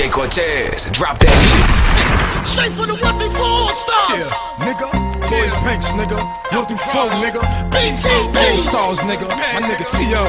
DJ Cortez, drop that shit. Straight from the weapon four stars. Yeah, nigga. Lloyd Banks, nigga. One through four, nigga. BTB. All stars, nigga. My nigga T.O.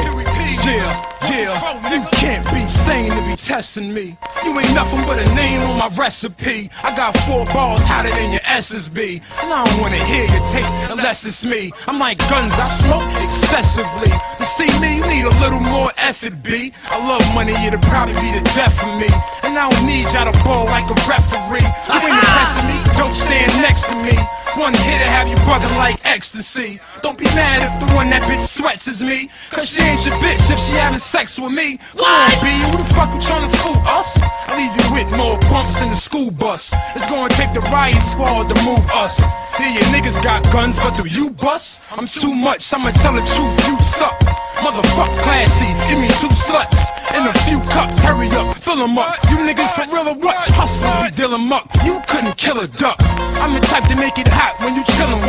Yeah, yeah. You can't be sane to be testing me. You ain't nothing but a name on my recipe. I got four balls hotter than your SSB. And I don't wanna hear your tape unless it's me. I'm like guns, I smoke excessively. To see me, you need a little more effort, B. I love money, it'll probably be the death of me. And I don't need y'all to ball like a referee. You ain't impressing me, don't stand next to me. One hit to have you bugging like ecstasy. Don't be mad if the one that bitch sweats is me. Cause she ain't your bitch if she having sex with me. Come on, B, who the fuck you trying to fool us? I leave you with more bumps than the school bus. It's gonna take the riot squad to move us. Yeah, your niggas got guns, but do you bust? I'm too much, I'ma tell the truth, you suck. Motherfuck classy, give me two sluts and a few cups. Hurry up, fill them up. You niggas for real or what? Hustle, we deal up. You couldn't kill a duck. I'm the type to make it hot when you chillin',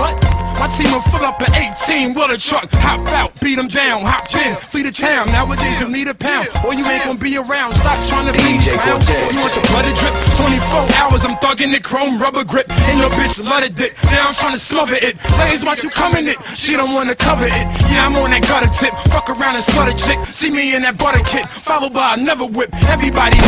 what? My fill up an 18 with a truck. Hop out, beat 'em down, hop in, flee the town. Nowadays you need a pound, or you ain't gonna be around. Stop trying to be DJ. Cortez. You want some bloody drip? 24 hours, I'm thugging it, chrome rubber grip. Ain't your bitch let it dick. Now I'm trying to smother it. Today's want you coming it. She don't wanna cover it. Yeah, I'm on that gutter tip. Fuck around and slut a chick. See me in that butter kit, followed by another whip. Everybody